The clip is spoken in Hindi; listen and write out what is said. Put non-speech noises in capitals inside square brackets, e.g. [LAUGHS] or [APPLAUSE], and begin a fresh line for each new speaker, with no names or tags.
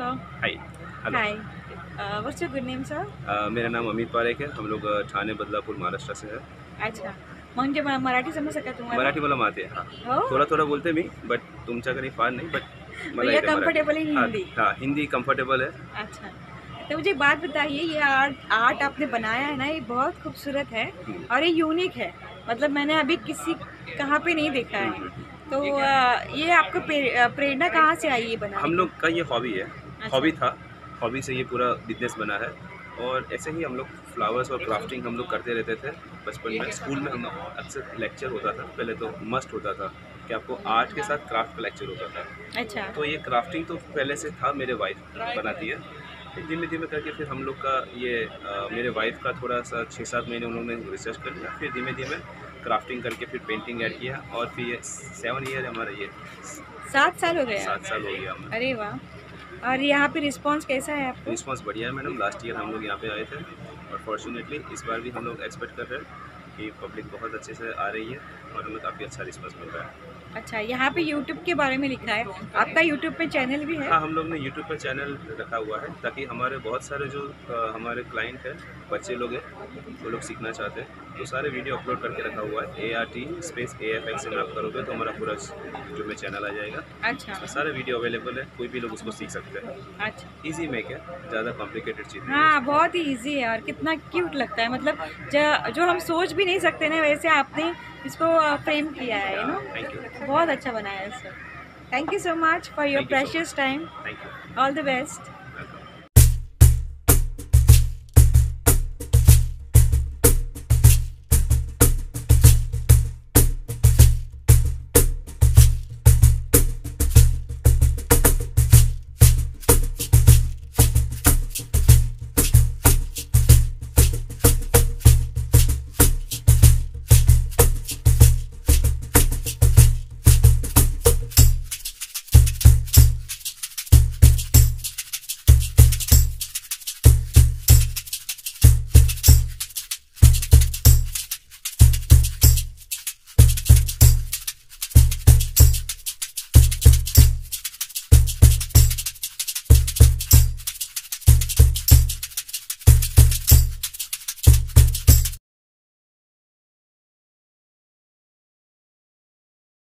हाय.
Uh?
अ, मेरा नाम अमित पारेख है। हम लोग ठाणे बदलापूर महाराष्ट्र से [LAUGHS] है।
अच्छा। म्हणजे मराठी समज का तुम्हाला
मराठी मला माहिती आहे हा। थोडा थोडा बोलते मी बट तुमच्याकडे फार नहीं बट मराठी.
comfortable in
हाँ,
हिंदी?
हाँ हिंदी कंफर्टेबल है।
अच्छा। तो मुझे एक बात बताइए ये आर्ट आर्ट आपने बनाया है ना ये बहुत खूबसूरत है
हम्म।
और ये यूनिक है। मतलब मैंने अभी किसी कहाँ पे नहीं देखा है।
हम्म,
तो ये आपको प्रेरणा कहाँ से आई ये बनाने
हम लोग का ये हॉबी है
अच्छा।
हॉबी था। हॉबी से ये पूरा बिज़नेस बना है। और ऐसे ही हम लोग फ्लावर्स और क्राफ्टिंग हम लोग करते रहते थे बचपन में। स्कूल में हम अक्सर लेक्चर होता था पहले तो मस्ट होता था कि आपको आर्ट के साथ क्राफ्ट का लेक्चर होता था।
अच्छा।
तो ये क्राफ्टिंग तो पहले से था मेरे वाइफ बनाती है। फिर धीमे धीमे करके फिर हम लोग का ये अ, मेरे वाइफ का थोड़ा सा छः सात महीने उन्होंने रिसर्च कर लिया। फिर धीमे धीमे क्राफ्टिंग करके फिर पेंटिंग ऐड किया और फिर ये सेवन ईयर हमारा ये
सात साल हो गया।
सात साल हो गया
अरे वाह। और यहाँ पे रिस्पांस कैसा है आपको?
रिस्पांस बढ़िया है मैडम। लास्ट ईयर हम लोग यहाँ पे आए थे। और फॉर्चुनेटली इस बार भी हम लोग एक्सपेक्ट कर रहे हैं। कि पब्लिक बहुत अच्छे से आ रही है और हमें काफ़ी अच्छा रिस्पांस मिल रहा है।
अच्छा यहाँ पे यूट्यूब के बारे में लिखा है। आपका यूट्यूब पे चैनल भी है?
हाँ हम लोग ने यूट्यूब पर चैनल रखा हुआ है ताकि हमारे बहुत सारे जो हमारे क्लाइंट हैं बच्चे लोग हैं वो लोग सीखना चाहते हैं। तो सारे वीडियो अपलोड करके रखा हुआ है। A R T space A F X आप करोगे तो हमारा पूरा यूट्यूब में चैनल आ जाएगा।
अच्छा।
और सारे वीडियो अवेलेबल है कोई भी लोग उसको सीख सकते हैं।
अच्छा।
ईजी मेक है ज़्यादा कॉम्प्लिकेटेड चीज़ हाँ।
बहुत ही इजी है और कितना क्यूट लगता है। मतलब जो जो हम सोच भी नहीं सकते ना वैसे आपने इसको फ्रेम किया है ना बहुत अच्छा बनाया है sir thank you so much for your precious time all the best